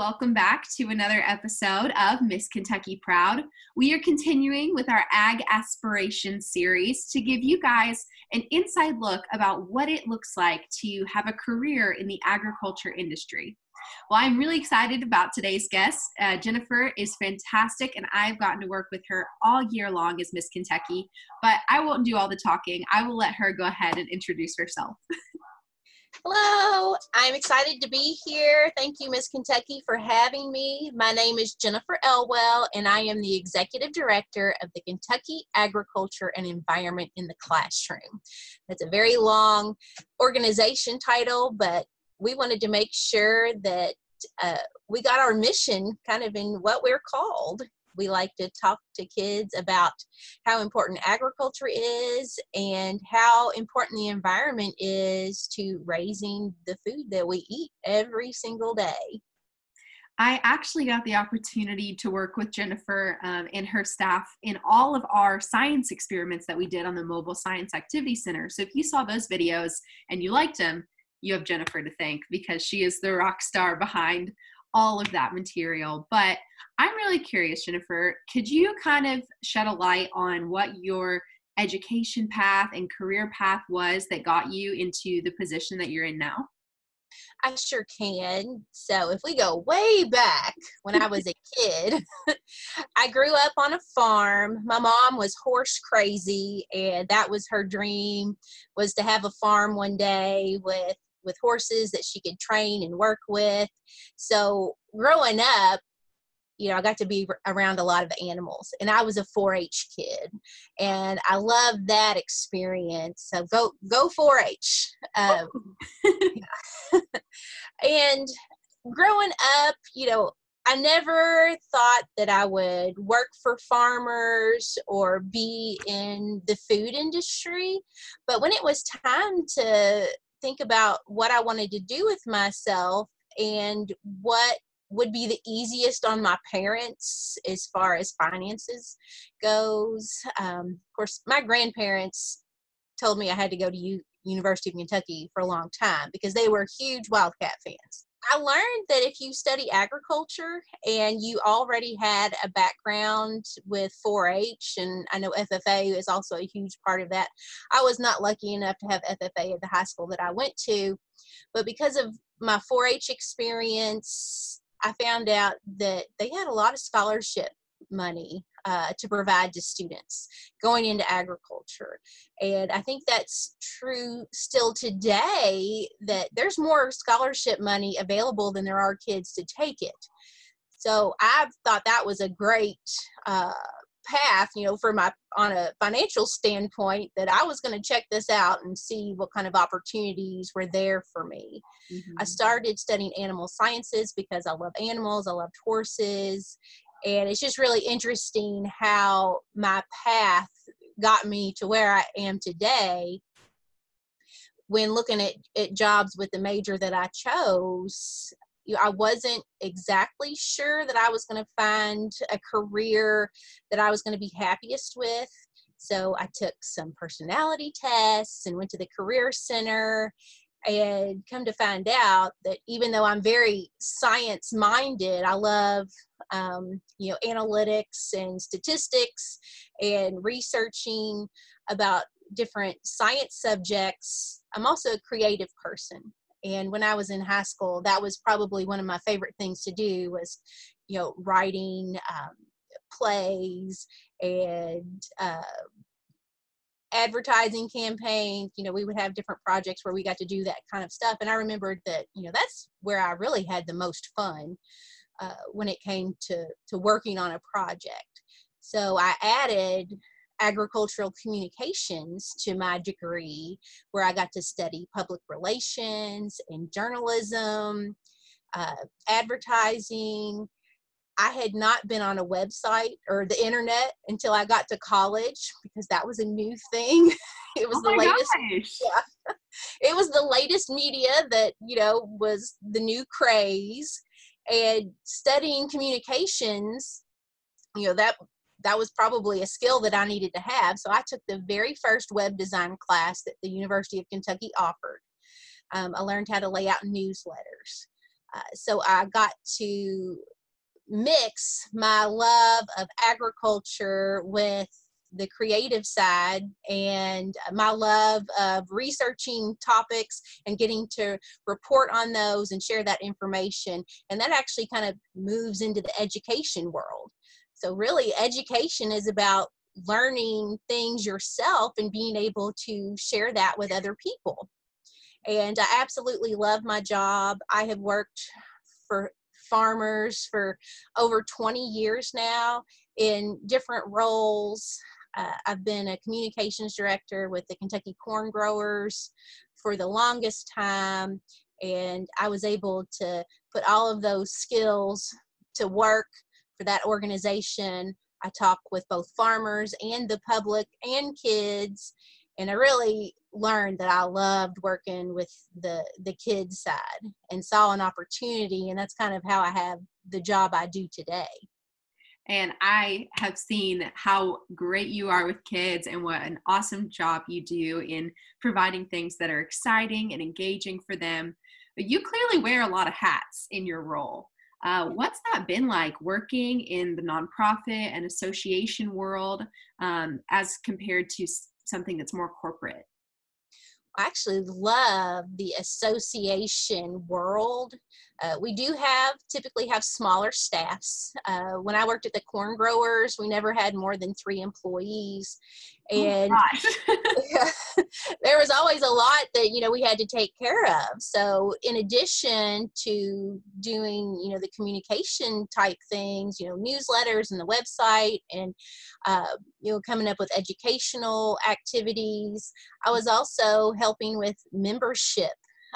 welcome back to another episode of Miss Kentucky Proud. We are continuing with our Ag Aspiration series to give you guys an inside look about what it looks like to have a career in the agriculture industry. Well, I'm really excited about today's guest. Uh, Jennifer is fantastic, and I've gotten to work with her all year long as Miss Kentucky. But I won't do all the talking. I will let her go ahead and introduce herself. Hello, I'm excited to be here. Thank you, Miss Kentucky, for having me. My name is Jennifer Elwell, and I am the Executive Director of the Kentucky Agriculture and Environment in the Classroom. That's a very long organization title, but we wanted to make sure that uh, we got our mission kind of in what we're called we like to talk to kids about how important agriculture is and how important the environment is to raising the food that we eat every single day. I actually got the opportunity to work with Jennifer um, and her staff in all of our science experiments that we did on the Mobile Science Activity Center. So if you saw those videos and you liked them, you have Jennifer to thank because she is the rock star behind all of that material. But I'm really curious, Jennifer, could you kind of shed a light on what your education path and career path was that got you into the position that you're in now? I sure can. So, if we go way back when I was a kid, I grew up on a farm. My mom was horse crazy, and that was her dream was to have a farm one day with with horses that she could train and work with. So growing up, you know, I got to be around a lot of animals, and I was a 4-H kid, and I loved that experience. So go go 4-H. Um, and growing up, you know, I never thought that I would work for farmers or be in the food industry. But when it was time to think about what I wanted to do with myself and what would be the easiest on my parents as far as finances goes. Um, of course, my grandparents told me I had to go to U- University of Kentucky for a long time because they were huge Wildcat fans. I learned that if you study agriculture and you already had a background with 4 H, and I know FFA is also a huge part of that. I was not lucky enough to have FFA at the high school that I went to, but because of my 4 H experience, I found out that they had a lot of scholarship money uh, to provide to students going into agriculture. And I think that's true still today that there's more scholarship money available than there are kids to take it. So I thought that was a great uh, path, you know, for my on a financial standpoint that I was going to check this out and see what kind of opportunities were there for me. Mm-hmm. I started studying animal sciences because I love animals, I loved horses, and it's just really interesting how my path got me to where I am today when looking at, at jobs with the major that I chose, I wasn't exactly sure that I was going to find a career that I was going to be happiest with. So I took some personality tests and went to the career center and come to find out that even though I'm very science minded, I love um, you know analytics and statistics and researching about different science subjects. I'm also a creative person, and when I was in high school, that was probably one of my favorite things to do was you know writing um, plays and uh, advertising campaigns you know we would have different projects where we got to do that kind of stuff. And i remembered that you know that's where i really had the most fun uh, when it came to to working on a project. So i added agricultural communications to my degree where i got to study public relations and journalism uh, advertising I had not been on a website or the internet until I got to college because that was a new thing. it was oh the latest. Yeah, it was the latest media that you know was the new craze, and studying communications, you know that that was probably a skill that I needed to have. So I took the very first web design class that the University of Kentucky offered. Um, I learned how to lay out newsletters. Uh, so I got to mix my love of agriculture with the creative side and my love of researching topics and getting to report on those and share that information. And that actually kind of moves into the education world. So, really, education is about learning things yourself and being able to share that with other people. And I absolutely love my job. I have worked for farmers for over 20 years now in different roles. Uh, I've been a communications director with the Kentucky Corn Growers for the longest time, and I was able to put all of those skills to work for that organization. I talk with both farmers and the public and kids, and I really learned that I loved working with the the kids side and saw an opportunity, and that's kind of how I have the job I do today. And I have seen how great you are with kids and what an awesome job you do in providing things that are exciting and engaging for them. But you clearly wear a lot of hats in your role. Uh, what's that been like working in the nonprofit and association world um, as compared to something that's more corporate? I actually love the association world. Uh, we do have typically have smaller staffs. Uh, when I worked at the corn growers, we never had more than three employees, oh and oh there was always a lot that you know we had to take care of. So in addition to doing you know the communication type things, you know newsletters and the website, and uh, you know coming up with educational activities, I was also helping with membership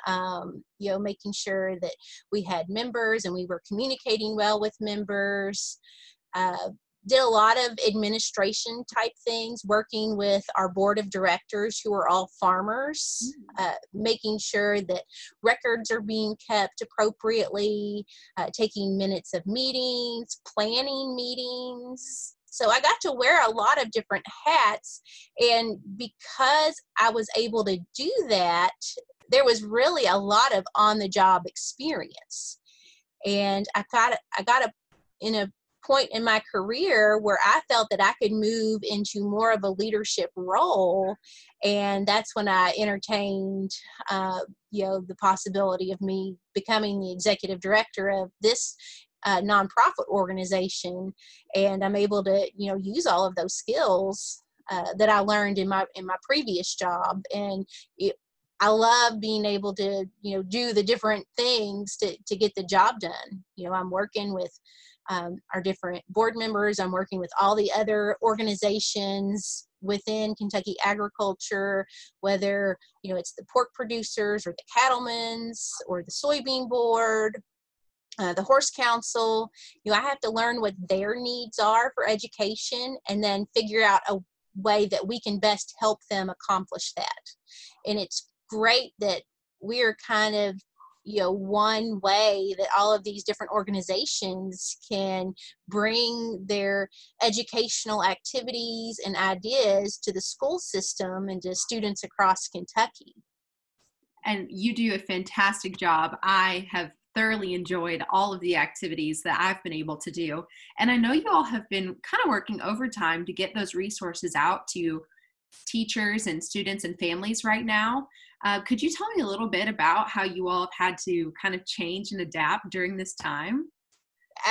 um, you know, making sure that we had members and we were communicating well with members. Uh, did a lot of administration type things, working with our board of directors who are all farmers, mm. uh, making sure that records are being kept appropriately, uh, taking minutes of meetings, planning meetings. So I got to wear a lot of different hats. And because I was able to do that, there was really a lot of on the job experience and i got i got a in a point in my career where i felt that i could move into more of a leadership role and that's when i entertained uh, you know the possibility of me becoming the executive director of this uh, nonprofit organization and i'm able to you know use all of those skills uh, that I learned in my in my previous job, and it, I love being able to, you know, do the different things to, to get the job done. You know, I'm working with um, our different board members. I'm working with all the other organizations within Kentucky agriculture, whether, you know, it's the pork producers or the cattlemen's or the soybean board, uh, the horse council. You know, I have to learn what their needs are for education and then figure out a way that we can best help them accomplish that. And it's great that we're kind of you know one way that all of these different organizations can bring their educational activities and ideas to the school system and to students across kentucky and you do a fantastic job i have thoroughly enjoyed all of the activities that I've been able to do. And I know you all have been kind of working overtime to get those resources out to teachers and students and families right now. Uh, could you tell me a little bit about how you all have had to kind of change and adapt during this time?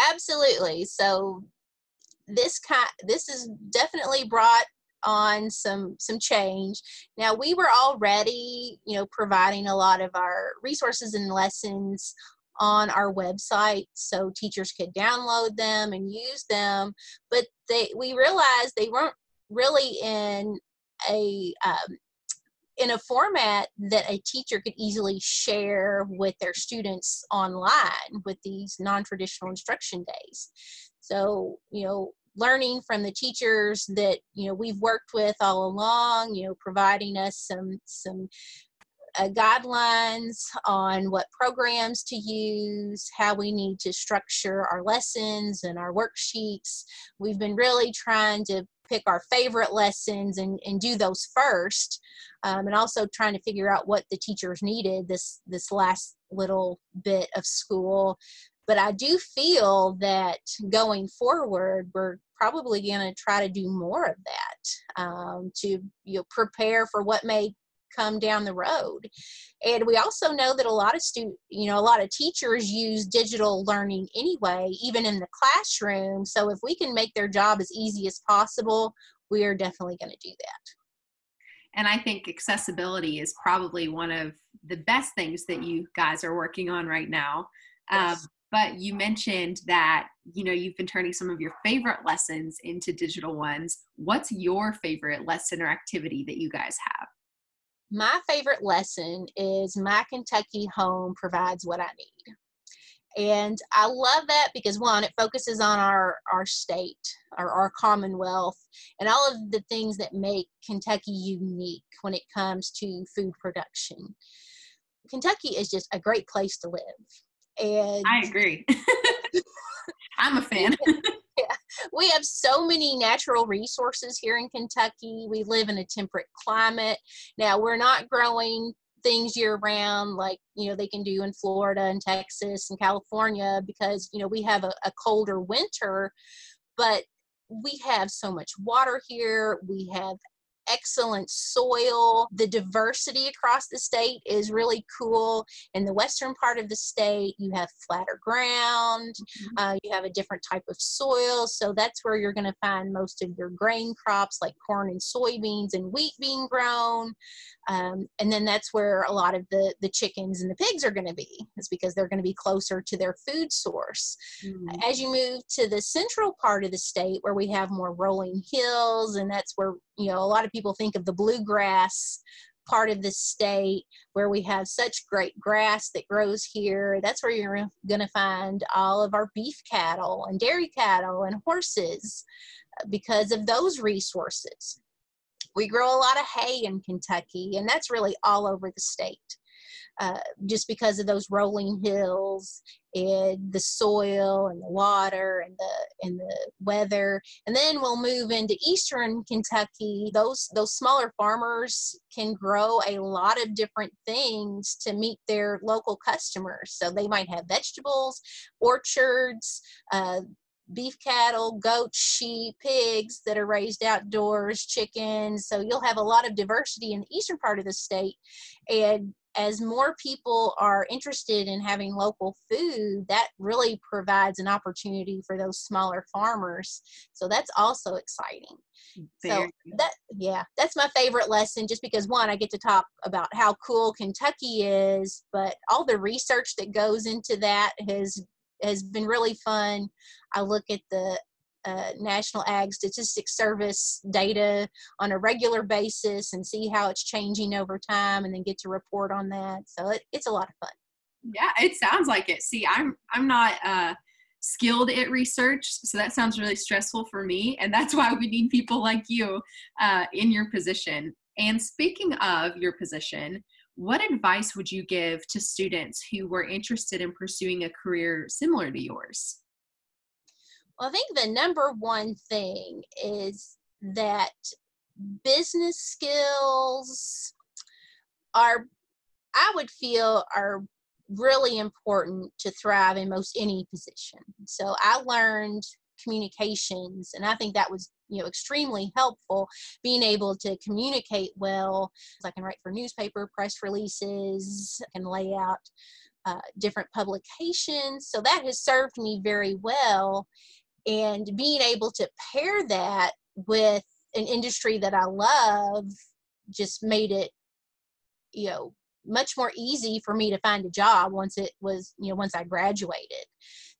Absolutely. So this kind this is definitely brought on some some change. Now we were already, you know, providing a lot of our resources and lessons on our website so teachers could download them and use them, but they we realized they weren't really in a um, in a format that a teacher could easily share with their students online with these non-traditional instruction days so you know learning from the teachers that you know we've worked with all along you know providing us some some uh, guidelines on what programs to use, how we need to structure our lessons and our worksheets. We've been really trying to pick our favorite lessons and, and do those first um, and also trying to figure out what the teachers needed this this last little bit of school. But i do feel that going forward we're probably going to try to do more of that um, to you know, prepare for what may come down the road. And we also know that a lot of student you know a lot of teachers use digital learning anyway even in the classroom. So if we can make their job as easy as possible we are definitely going to do that. And i think accessibility is probably one of the best things that you guys are working on right now. Um, but you mentioned that you know you've been turning some of your favorite lessons into digital ones. What's your favorite lesson or activity that you guys have my favorite lesson is my Kentucky home provides what I need. And I love that because one, it focuses on our, our state, our, our Commonwealth, and all of the things that make Kentucky unique when it comes to food production. Kentucky is just a great place to live. And I agree. I'm a fan. We have so many natural resources here in Kentucky. We live in a temperate climate. Now, we're not growing things year round like you know they can do in florida and texas and california because you know we have a, a colder winter but we have so much water here we have excellent soil. The diversity across the state is really cool. In the western part of the state, you have flatter ground, mm-hmm. uh, you have a different type of soil. So that's where you're going to find most of your grain crops like corn and soybeans and wheat being grown. Um, and then that's where a lot of the, the chickens and the pigs are going to be, is because they're going to be closer to their food source. Mm-hmm. As you move to the central part of the state where we have more rolling hills, and that's where, you know, a lot of people think of the bluegrass part of the state where we have such great grass that grows here. That's where you're going to find all of our beef cattle and dairy cattle and horses uh, because of those resources. We grow a lot of hay in Kentucky, and that's really all over the state. Uh, just because of those rolling hills and the soil and the water and the and the weather and then we'll move into eastern kentucky those those smaller farmers can grow a lot of different things to meet their local customers so they might have vegetables orchards uh, beef cattle, goats, sheep, pigs that are raised outdoors, chickens. So you'll have a lot of diversity in the eastern part of the state. And as more people are interested in having local food, that really provides an opportunity for those smaller farmers. So that's also exciting. Very so that yeah, that's my favorite lesson just because one, I get to talk about how cool Kentucky is, but all the research that goes into that has has been really fun. I look at the uh, National Ag Statistics Service data on a regular basis and see how it's changing over time, and then get to report on that. So it, it's a lot of fun. Yeah, it sounds like it. See, I'm I'm not uh, skilled at research, so that sounds really stressful for me, and that's why we need people like you uh, in your position. And speaking of your position, what advice would you give to students who were interested in pursuing a career similar to yours? Well, I think the number one thing is that business skills are, I would feel, are really important to thrive in most any position. So I learned communications and i think that was you know extremely helpful being able to communicate well. I can write for newspaper press releases i can lay out uh, different publications. So that has served me very well and being able to pair that with an industry that i love just made it you know much more easy for me to find a job once it was you know once i graduated.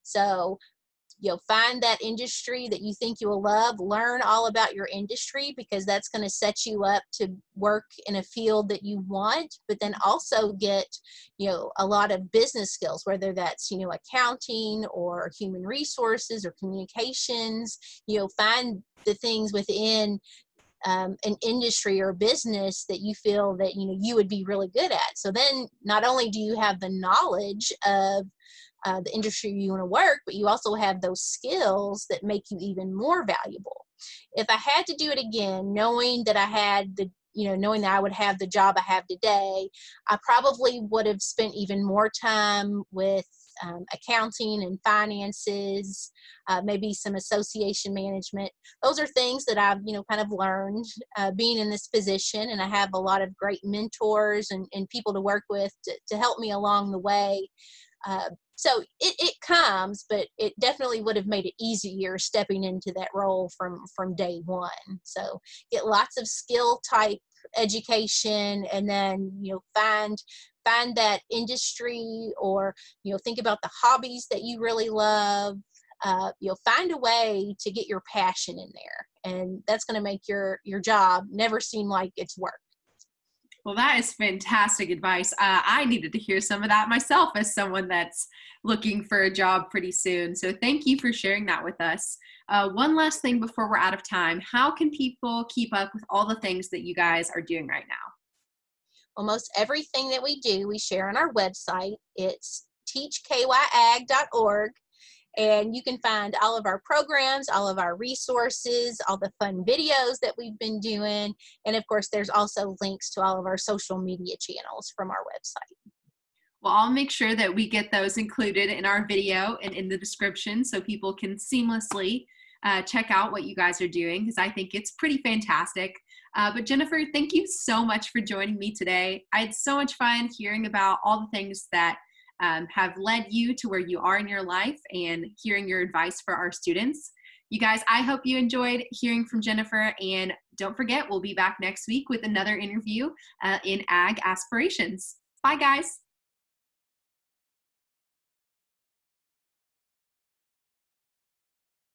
So you know find that industry that you think you will love learn all about your industry because that's going to set you up to work in a field that you want but then also get you know a lot of business skills whether that's you know accounting or human resources or communications you know find the things within um, an industry or business that you feel that you know you would be really good at so then not only do you have the knowledge of uh, the industry you want to work, but you also have those skills that make you even more valuable. if I had to do it again, knowing that I had the you know, knowing that I would have the job I have today, I probably would have spent even more time with um, accounting and finances, uh, maybe some association management. Those are things that I've, you know, kind of learned uh, being in this position. And I have a lot of great mentors and, and people to work with to, to help me along the way. Uh, so it, it comes, but it definitely would have made it easier stepping into that role from from day one. So get lots of skill type education and then you know find find that industry or you know think about the hobbies that you really love uh, you'll find a way to get your passion in there. And that's going to make your your job never seem like it's work well that is fantastic advice. Uh, i needed to hear some of that myself as someone that's looking for a job pretty soon. So thank you for sharing that with us. Uh, one last thing before we're out of time. How can people keep up with all the things that you guys are doing right now? Almost everything that we do, we share on our website. It's teachkyag.org. And you can find all of our programs, all of our resources, all the fun videos that we've been doing. And of course, there's also links to all of our social media channels from our website. Well, I'll make sure that we get those included in our video and in the description so people can seamlessly uh, check out what you guys are doing because I think it's pretty fantastic. Uh, but Jennifer, thank you so much for joining me today. I had so much fun hearing about all the things that um, have led you to where you are in your life and hearing your advice for our students. You guys, I hope you enjoyed hearing from Jennifer. And don't forget, we'll be back next week with another interview uh, in Ag Aspirations. Bye, guys.